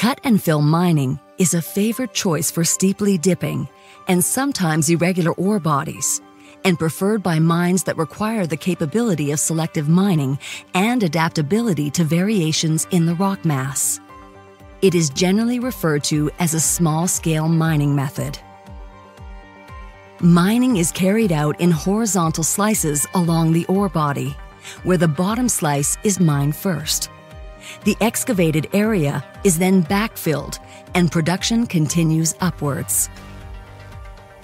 Cut and fill mining is a favored choice for steeply dipping and sometimes irregular ore bodies, and preferred by mines that require the capability of selective mining and adaptability to variations in the rock mass. It is generally referred to as a small scale mining method. Mining is carried out in horizontal slices along the ore body, where the bottom slice is mined first. The excavated area is then backfilled and production continues upwards.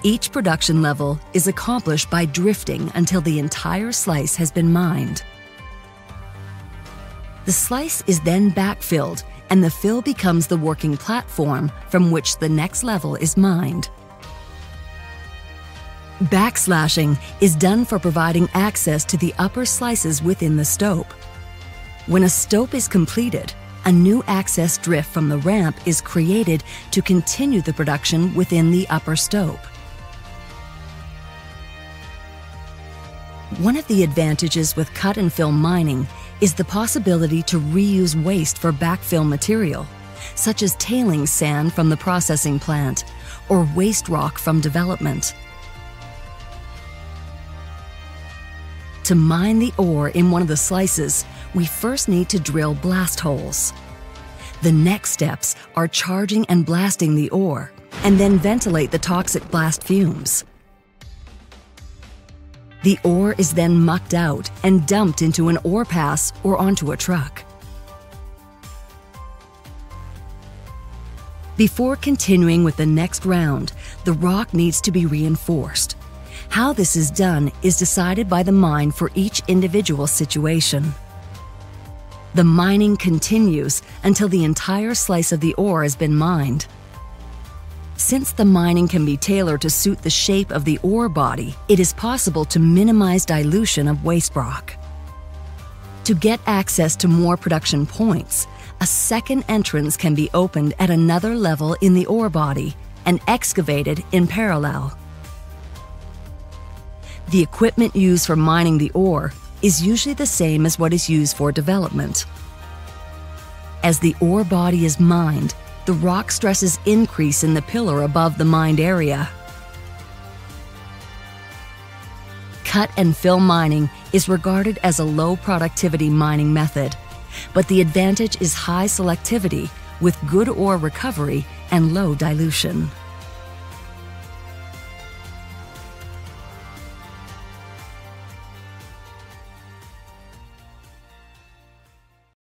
Each production level is accomplished by drifting until the entire slice has been mined. The slice is then backfilled and the fill becomes the working platform from which the next level is mined. Backslashing is done for providing access to the upper slices within the stope. When a stope is completed, a new access drift from the ramp is created to continue the production within the upper stope. One of the advantages with cut and fill mining is the possibility to reuse waste for backfill material, such as tailing sand from the processing plant or waste rock from development. To mine the ore in one of the slices, we first need to drill blast holes. The next steps are charging and blasting the ore, and then ventilate the toxic blast fumes. The ore is then mucked out and dumped into an ore pass or onto a truck. Before continuing with the next round, the rock needs to be reinforced. How this is done is decided by the mine for each individual situation. The mining continues until the entire slice of the ore has been mined. Since the mining can be tailored to suit the shape of the ore body, it is possible to minimize dilution of waste rock. To get access to more production points, a second entrance can be opened at another level in the ore body and excavated in parallel. The equipment used for mining the ore is usually the same as what is used for development. As the ore body is mined, the rock stresses increase in the pillar above the mined area. Cut and fill mining is regarded as a low productivity mining method, but the advantage is high selectivity with good ore recovery and low dilution.